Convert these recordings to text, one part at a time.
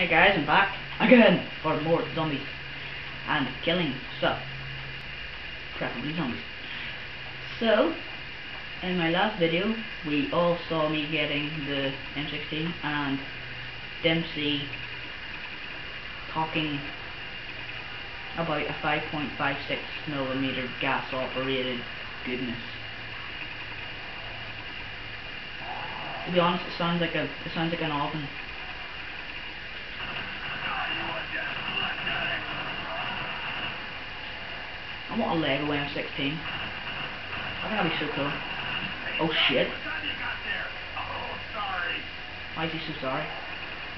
Hey guys, I'm back again for more zombies and killing stuff. Preferably zombies. So, in my last video, we all saw me getting the M16 and Dempsey talking about a 5.56 millimeter gas operated goodness. To be honest, it sounds like a it sounds like an oven. I want a Lego M16. I think that'd be so cool. Oh shit. Why is he so sorry?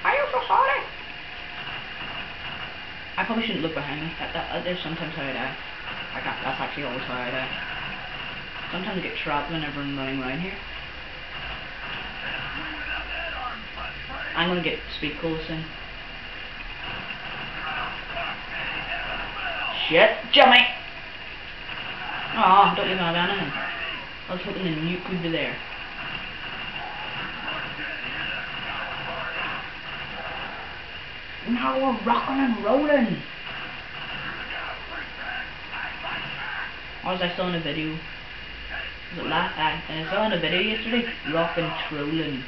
Are you so sorry? I probably shouldn't look behind me. That, that, that, there's sometimes how I die. I got, that's actually always how I die. Sometimes I get trapped whenever I'm running around here. I'm gonna get speed cola soon. Shit, Jimmy! Oh, don't even have anything. I was hoping the nuke would be there. Now we're rocking and rolling. Was I saw in a video, was it last, uh, I saw in a video yesterday, rocking trolling.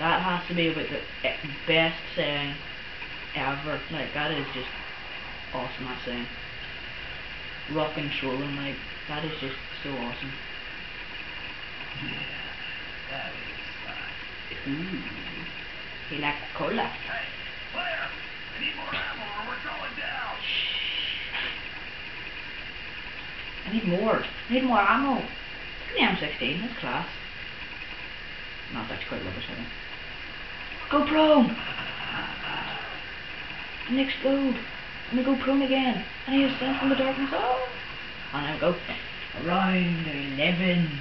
That has to be about the best saying ever. Like, that is just awesome, that saying. Rock and trolling, like, that is just so awesome. Yeah, that is fine. Ooh. He likes cola. Hey, Claire! I need more ammo or we're going down! I need more. I need more ammo. The M16, that's class. No, it's actually quite rubbish, I think. Go prone! And explode. And I go prone again. And I ascend from the darkness. Oh! And I go around 11.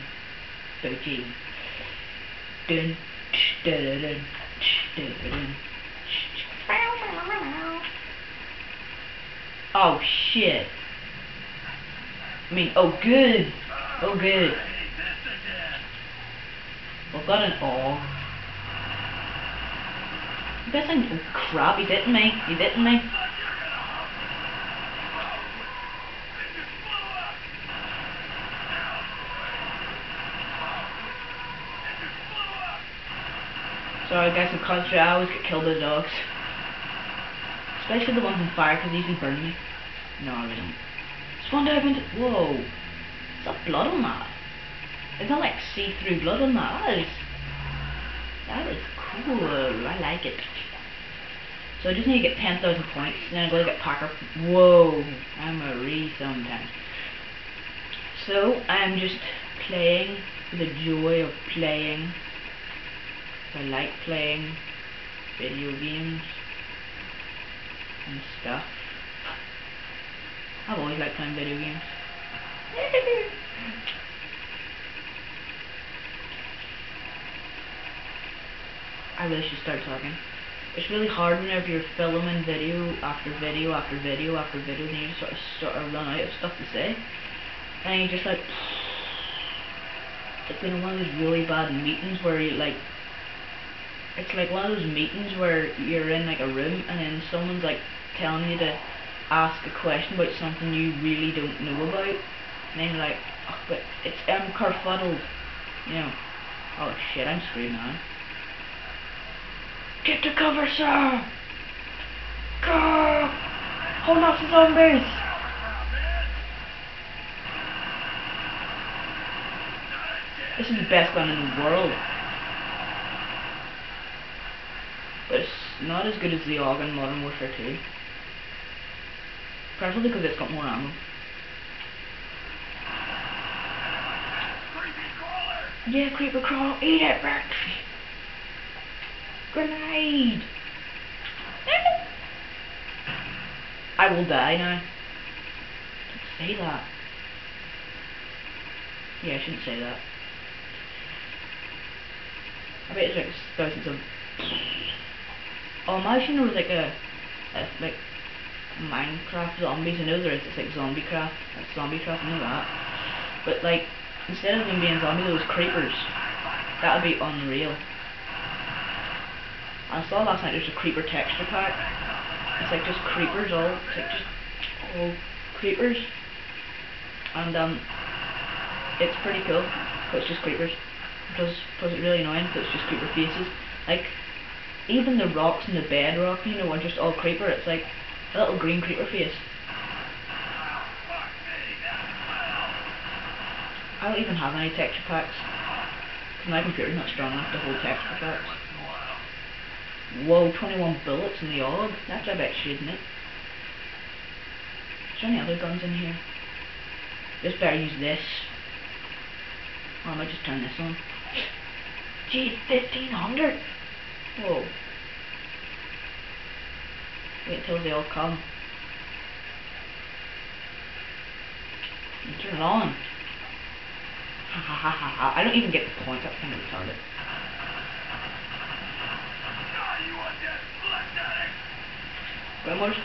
13. Dun, tsh, dun, dun, dun, dun, dun. Oh shit. I mean, oh good. Oh good. I've got an all. Think, oh crap, you didn't me. You didn't me. It just blew up! It just blew up! Sorry guys, I'm. I always get killed by the dogs. Especially the ones on fire, because they usually burn me. No, I really don't. Swan dive into... Whoa. Is that blood on that? Is that like see-through blood on that? That is... That is cool. I like it. So I just need to get 10,000 points, then I'm going to get Packer. Whoa. I'm a re sometimes. So, I'm just playing for the joy of playing. I like playing video games and stuff. I've always liked playing video games. I really should start talking. It's really hard whenever you're filming video after video after video after video, then you just sort of sort of run out of stuff to say. And you just like it's been one of those really bad meetings where you like it's like one of those meetings where you're in like a room and then someone's like telling you to ask a question about something you really don't know about. And then you're like, oh, but it's um kerfuddled. You know. Oh shit, I'm screwed now. Get to cover, sir! Go! Hold off the zombies! This is the best gun in the world. But it's not as good as the AUG in Modern Warfare 2. Preferably because it's got more ammo. Yeah, creeper crawl, eat it, bitch! Grenade! I will die now. Don't say that. Yeah, I shouldn't say that. I bet it's like thousands of. Oh, imagine there was like a, a like Minecraft zombies. I know there is. It's like zombie craft. Like zombie craft. I know that. But like instead of them being zombies, those creepers. That would be unreal. I saw last night there's a creeper texture pack. It's like just creepers all it's like just all creepers. And um it's pretty cool. But it's just creepers. Because it's really annoying because it's just creeper faces. Like even the rocks and the bedrock, you know, are just all creeper. It's like a little green creeper face. I don't even have any texture packs. Because my computer's not strong enough to hold texture packs. Whoa, 21 bullets in the AUG. That's a bit shouldn't it? Is there any other guns in here? Just better use this. Or I might just turn this on. Gee, 1500! Whoa. Wait till they all come. Turn it on. I don't even get the point, that's kind of retarded. Claymores?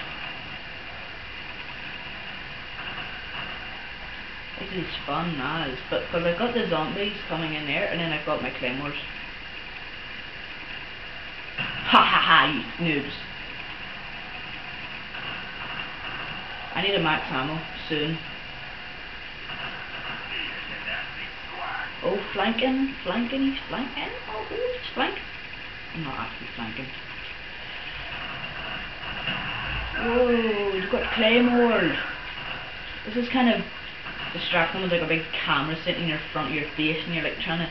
This is fun as, but because I've got the zombies coming in there, and then I've got my claymores. You noobs. I need a max ammo, soon. Oh, flanking, flanking, he's flanking. Oh, he's flanking. I'm not actually flanking. Oh, Whoa, you've got claymores. This is kind of distracting with like a big camera sitting in your front of your face and you're like trying to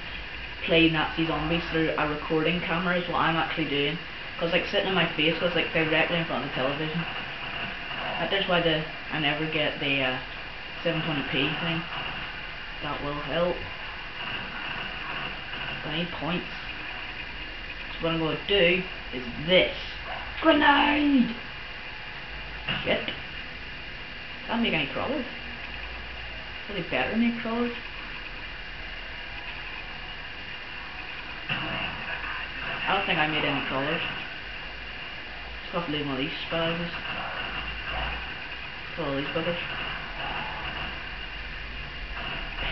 play Nazi zombies through a recording camera is what I'm actually doing. Because like sitting in my face was like directly in front of the television. That is why the I never get the uh, 720p thing. That will help. I need points. So what I'm going to do is this. Grenade! Shit. Can't make any crawlers. Really better make crawlers. I don't think I made any crawlers. To leave all these. Kill all these buggers.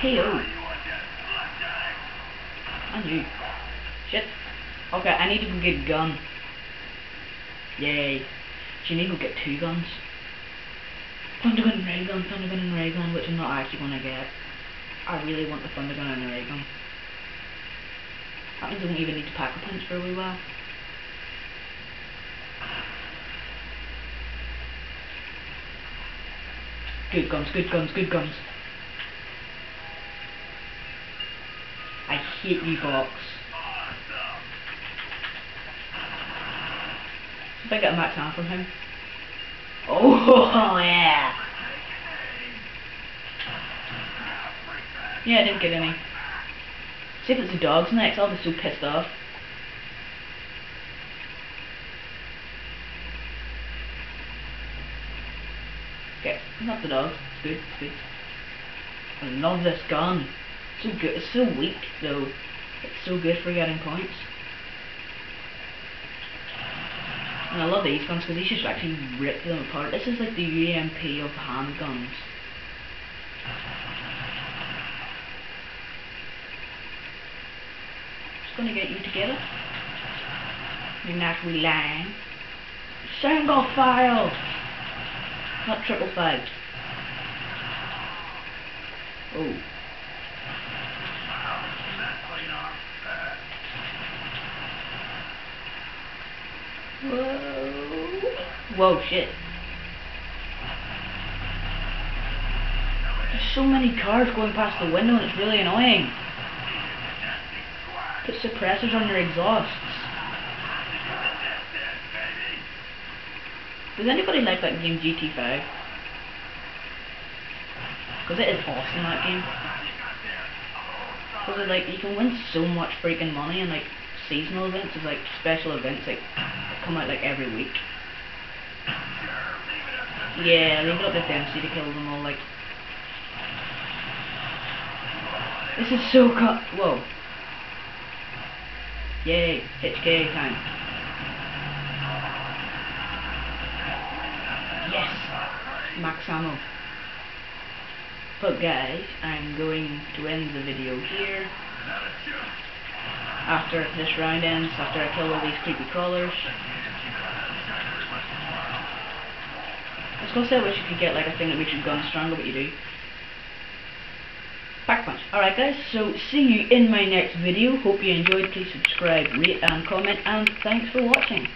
PO. I knew. Shit. Okay, I need to get a gun. Yay. So you need to get two guns. Thunder gun and ray gun, thunder gun and ray gun, which I'm not actually gonna get. I really want the thunder gun and the ray gun. That means I won't even need to pack a punch for a wee while. Good guns, good guns, good guns. I hate you, Fox. If I get a max ammo from him. Oh, yeah. Yeah, I didn't get any. See if it's the dogs next, I'll be so pissed off. Okay, not the dogs. It's good, it's good. I love this gun. It's So good. It's so weak though. It's so good for getting points. And I love these guns because these just actually rip them apart. This is like the UMP of handguns. Just gonna get you together. You're not lying. Single file! Not triple five. Oh. Whoa. Whoa, shit. There's so many cars going past the window and it's really annoying. Put suppressors on your exhausts. Does anybody like that game GT5? Because it is awesome that game. Because like you can win so much freaking money and like seasonal events is like special events like come out like every week. Yeah, leave it up to Dempsey to kill them all like This is so cut whoa. Yay, it's gay time. Yes! Max ammo. But guys, I'm going to end the video here. after this round ends, after I kill all these creepy crawlers. I was gonna say I wish you could get like a thing that makes your gun stronger, but you do. Back punch. Alright guys, so see you in my next video. Hope you enjoyed. Please subscribe, rate and comment and thanks for watching.